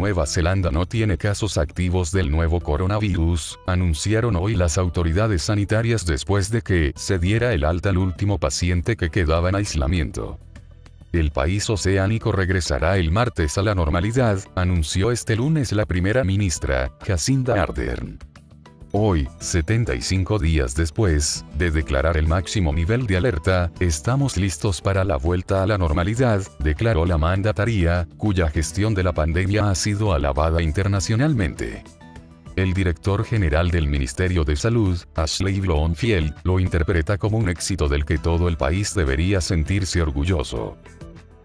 Nueva Zelanda no tiene casos activos del nuevo coronavirus, anunciaron hoy las autoridades sanitarias después de que se diera el alta al último paciente que quedaba en aislamiento. El país oceánico regresará el martes a la normalidad, anunció este lunes la primera ministra, Jacinda Ardern. Hoy, 75 días después de declarar el máximo nivel de alerta, estamos listos para la vuelta a la normalidad, declaró la mandataria, cuya gestión de la pandemia ha sido alabada internacionalmente. El director general del Ministerio de Salud, Ashley Bloomfield, lo interpreta como un éxito del que todo el país debería sentirse orgulloso.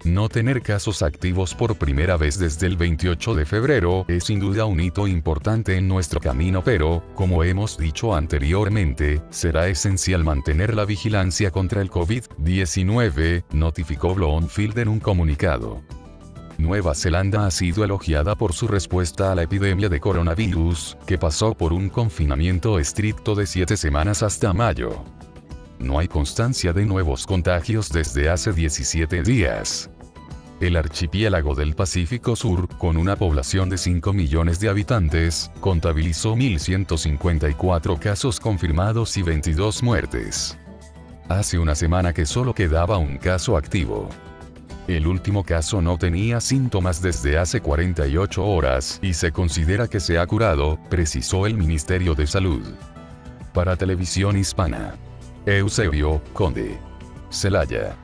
No tener casos activos por primera vez desde el 28 de febrero es sin duda un hito importante en nuestro camino pero, como hemos dicho anteriormente, será esencial mantener la vigilancia contra el COVID-19, notificó Bloomfield en un comunicado. Nueva Zelanda ha sido elogiada por su respuesta a la epidemia de coronavirus, que pasó por un confinamiento estricto de siete semanas hasta mayo. No hay constancia de nuevos contagios desde hace 17 días. El archipiélago del Pacífico Sur, con una población de 5 millones de habitantes, contabilizó 1.154 casos confirmados y 22 muertes. Hace una semana que solo quedaba un caso activo. El último caso no tenía síntomas desde hace 48 horas y se considera que se ha curado, precisó el Ministerio de Salud. Para Televisión Hispana. Eusebio, Conde. Celaya.